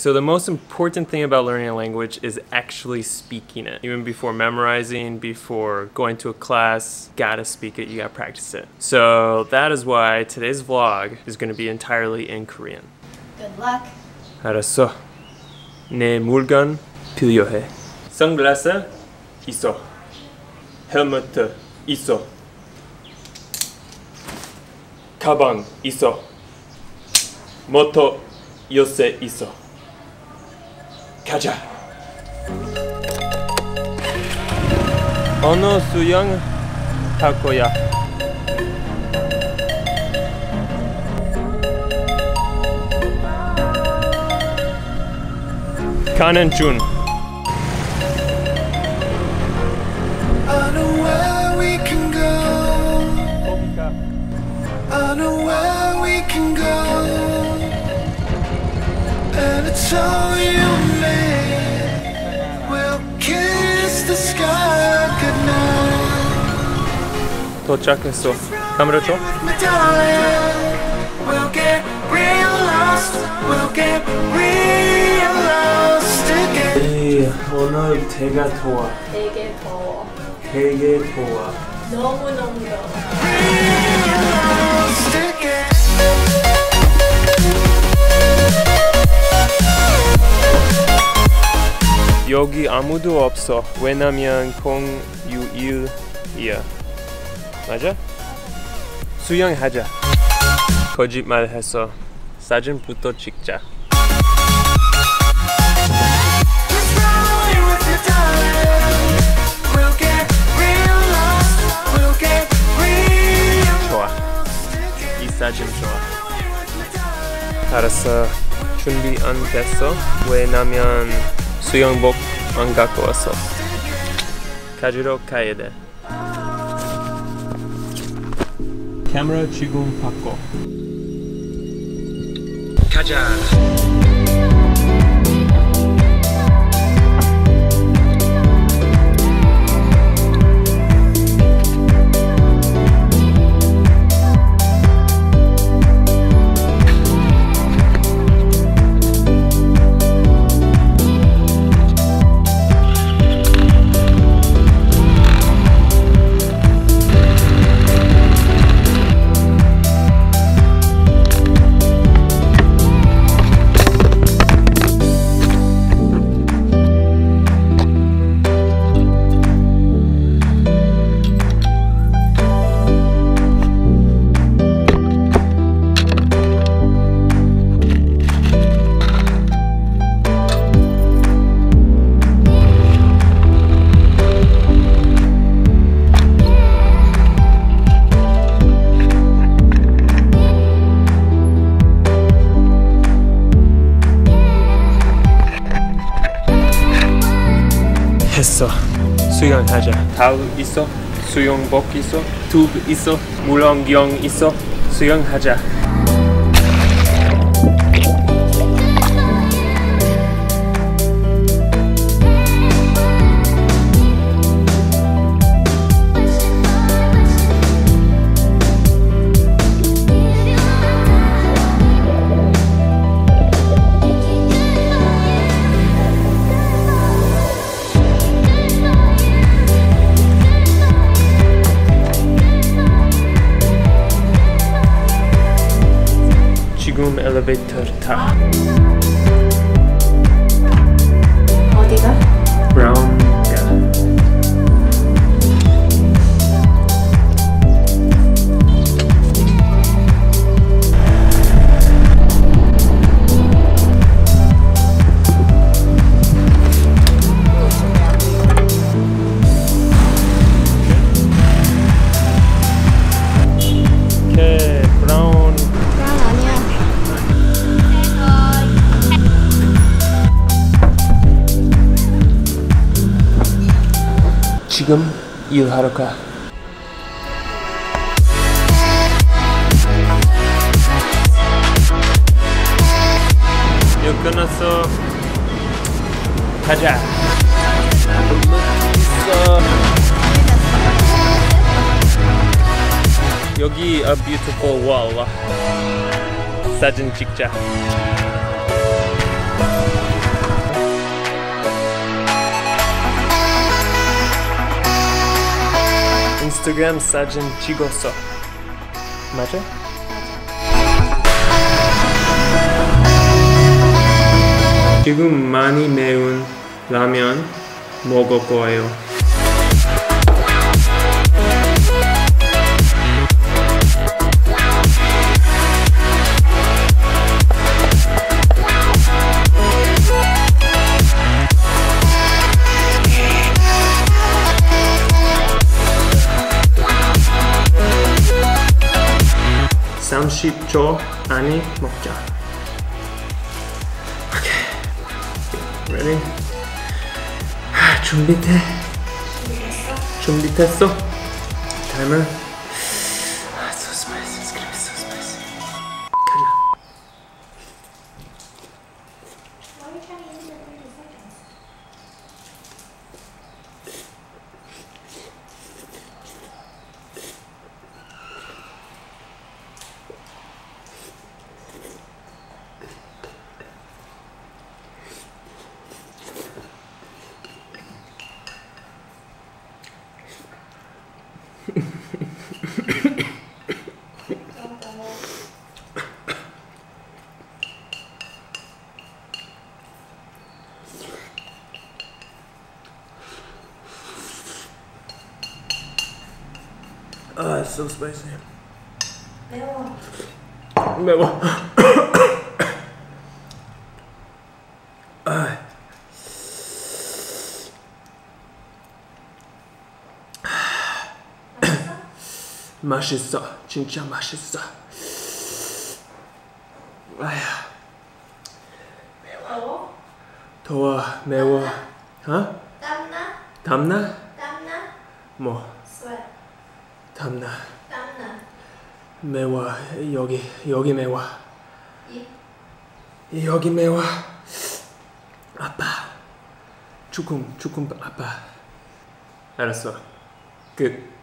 So the most important thing about learning a language is actually speaking it. Even before memorizing, before going to a class, gotta speak it, you gotta practice it. So that is why today's vlog is gonna be entirely in Korean. Good luck. 알았어. 내 물건 필요해. 선글라스 있어. 헬멧 있어. 가방 있어. 모터 열쇠 있어. Gotcha. Ono Suyong Takoya. Kanan Jun. can go and it's all you 도착했어. 카메라 줘. 에이, 오늘 되게 더워. 되게 더워. 되게 더워. 너무너무 더워. 여기 아무도 없어. 왜냐면 공휴일이야. 맞아? 수영하자. 거짓말했어. 사진부터 찍자. 좋아. 이 사진 좋아. 알았어. 준비 안 됐어? 왜냐면 수영복 안 갖고 왔어. 가지러 가야 돼. 카메라 지금 바꿔. 가자. 했어. 수영하자. 가을 있어? 수영복 있어? 튜브 있어? 물안경 있어? 수영하자. 지금 엘리베이터 타. 어디가? 지금 일하러 가. 일 끝났어. 가자. 여기 a beautiful wall. 사진 찍자. 인스타그램 사진 찍었어. 맞아? 지금 많이 매운 라면 먹을 거예요. 삼십 초 안에 먹자. 오케이. Ready? 아, 준비돼. 준비됐어? 타이머. 아, it's so spicy. 매워. 매워. 아. 맛있어. 진짜 맛있어. 아야, 더워? 더워, 매워. 어? 땀나? 담나? 땀나? 뭐, 담나. 땀나. 매워. 여기, 여기 매워. 입. 여기 매워. 아빠. 조금, 조금 아빠. 알았어. 끝.